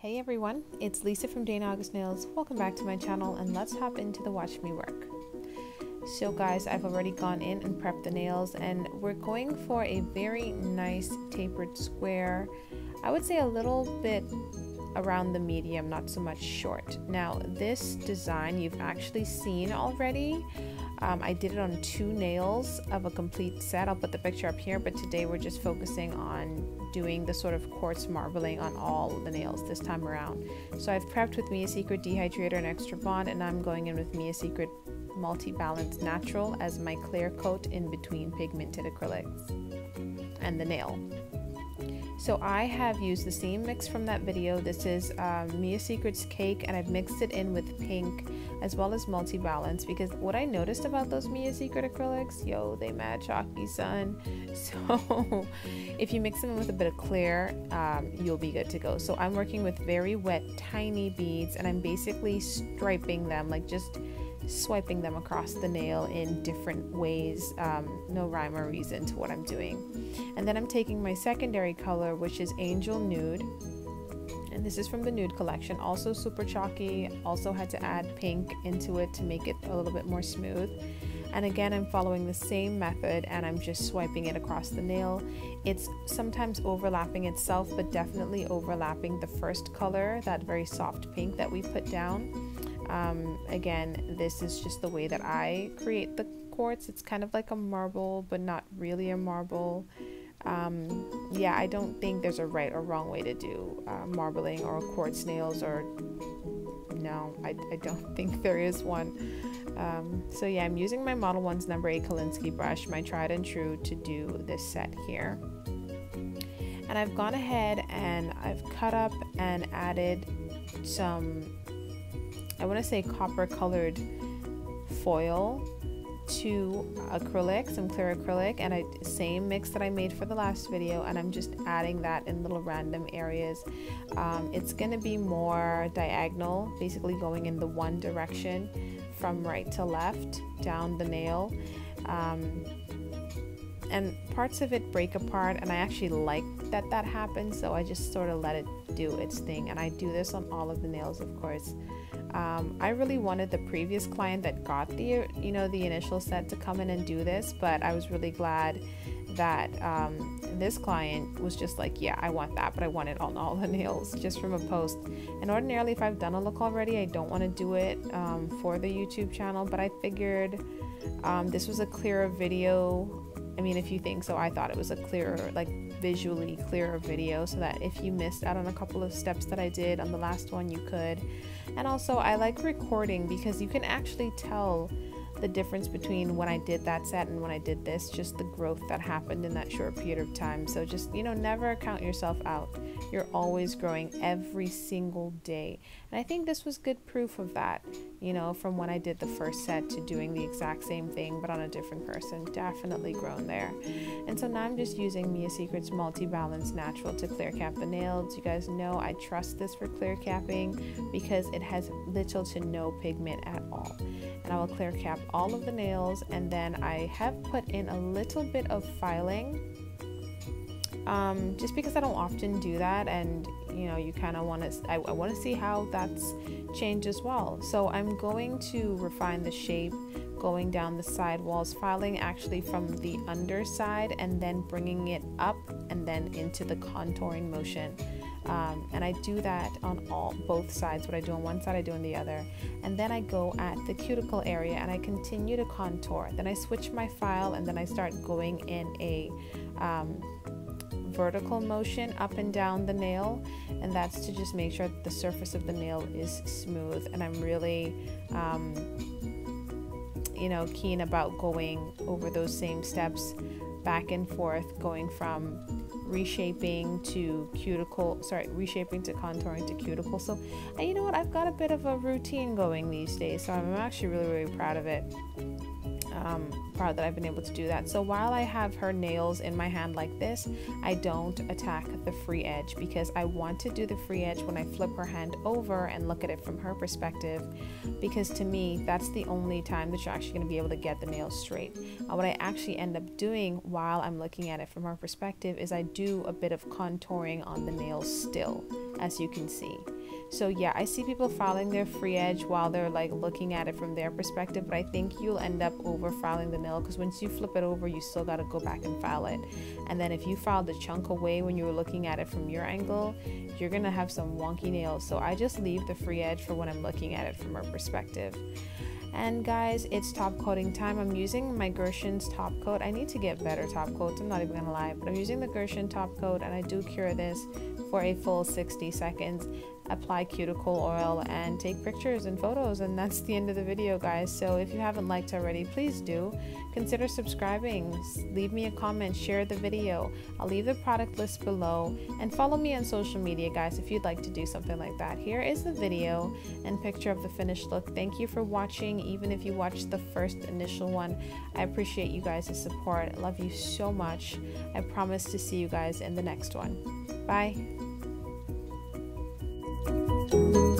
Hey everyone, it's Lisa from Dayna August Nails. Welcome back to my channel and let's hop into the Watch Me Work. So guys, I've already gone in and prepped the nails and we're going for a very nice tapered square. I would say a little bit around the medium, not so much short. Now this design you've actually seen already. Um, I did it on two nails of a complete set. I'll put the picture up here, but today we're just focusing on doing the sort of quartz marbling on all the nails this time around. So I've prepped with Mia Secret Dehydrator and Extra Bond, and I'm going in with Mia Secret Multi Balance Natural as my clear coat in between pigmented acrylics and the nail. So I have used the same mix from that video. This is um, Mia Secret's cake and I've mixed it in with pink as well as multi-balance because what I noticed about those Mia Secret acrylics, yo, they match chalky son. So if you mix them in with a bit of clear, um, you'll be good to go. So I'm working with very wet, tiny beads and I'm basically striping them like just swiping them across the nail in different ways. Um, no rhyme or reason to what I'm doing. And then I'm taking my secondary color, which is Angel Nude. And this is from the Nude collection. Also super chalky. Also had to add pink into it to make it a little bit more smooth. And again, I'm following the same method and I'm just swiping it across the nail. It's sometimes overlapping itself, but definitely overlapping the first color, that very soft pink that we put down. Um, again, this is just the way that I create the quartz. It's kind of like a marble, but not really a marble. Um, yeah, I don't think there's a right or wrong way to do uh, marbling or quartz nails, or no, I, I don't think there is one. Um, so, yeah, I'm using my Modelones number 8 Kolinsky brush, my tried and true, to do this set here. And I've gone ahead and I've cut up and added some I want to say copper colored foil to acrylic, some clear acrylic, and I same mix that I made for the last video, and I'm just adding that in little random areas. Um, it's gonna be more diagonal, basically going in the one direction from right to left down the nail. Um, and parts of it break apart and I actually like that that happens so I just sort of let it do its thing and I do this on all of the nails of course um, I really wanted the previous client that got the you know the initial set to come in and do this, but I was really glad that um, this client was just like, yeah, I want that, but I want it on all the nails just from a post. And ordinarily, if I've done a look already, I don't want to do it um, for the YouTube channel, but I figured um, this was a clearer video. I mean, if you think so, I thought it was a clearer, like visually clearer video so that if you missed out on a couple of steps that I did on the last one, you could. And also, I like recording because you can actually tell the difference between when I did that set and when I did this, just the growth that happened in that short period of time. So just, you know, never count yourself out. You're always growing every single day. And I think this was good proof of that, you know, from when I did the first set to doing the exact same thing but on a different person. Definitely grown there. And so now I'm just using Mia Secret's Multi Balance Natural to clear cap the nails. You guys know I trust this for clear capping because it has little to no pigment at all. And I will clear cap all of the nails and then I have put in a little bit of filing um, just because I don't often do that and you know you kind of want to I, I want to see how that's changed as well so I'm going to refine the shape going down the side walls filing actually from the underside and then bringing it up and then into the contouring motion um, and I do that on all both sides. What I do on one side, I do on the other, and then I go at the cuticle area and I continue to contour. Then I switch my file and then I start going in a um, vertical motion up and down the nail, and that's to just make sure that the surface of the nail is smooth. And I'm really um, you know, keen about going over those same steps back and forth, going from reshaping to cuticle, sorry, reshaping to contouring to cuticle. So, and you know what? I've got a bit of a routine going these days, so I'm actually really, really proud of it um, proud that I've been able to do that. So while I have her nails in my hand like this, I don't attack the free edge because I want to do the free edge when I flip her hand over and look at it from her perspective because to me, that's the only time that you're actually going to be able to get the nails straight. Uh, what I actually end up doing while I'm looking at it from her perspective is I do a bit of contouring on the nails still as you can see. So yeah, I see people filing their free edge while they're like looking at it from their perspective, but I think you'll end up over filing the nail because once you flip it over, you still got to go back and file it. And then if you filed the chunk away when you were looking at it from your angle, you're gonna have some wonky nails. So I just leave the free edge for when I'm looking at it from a perspective. And guys, it's top coating time. I'm using my Gershon's top coat. I need to get better top coats. I'm not even gonna lie, but I'm using the Gershon top coat and I do cure this for a full 60 seconds apply cuticle oil and take pictures and photos and that's the end of the video guys. So if you haven't liked already please do. Consider subscribing. Leave me a comment share the video. I'll leave the product list below. And follow me on social media guys if you'd like to do something like that. Here is the video and picture of the finished look. Thank you for watching even if you watched the first initial one. I appreciate you guys' support. I love you so much. I promise to see you guys in the next one. Bye Thank you.